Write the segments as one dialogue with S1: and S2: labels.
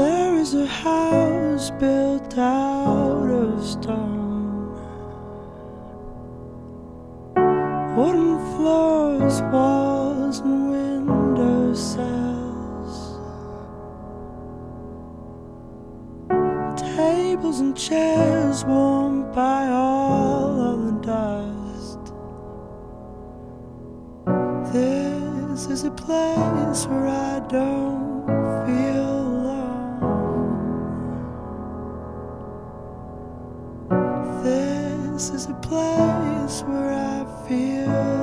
S1: is a house built out of stone. Wooden floors, walls, and window sills. Tables and chairs warmed by all of the dust. This is a place where I don't this is a place where I feel.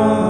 S1: Oh.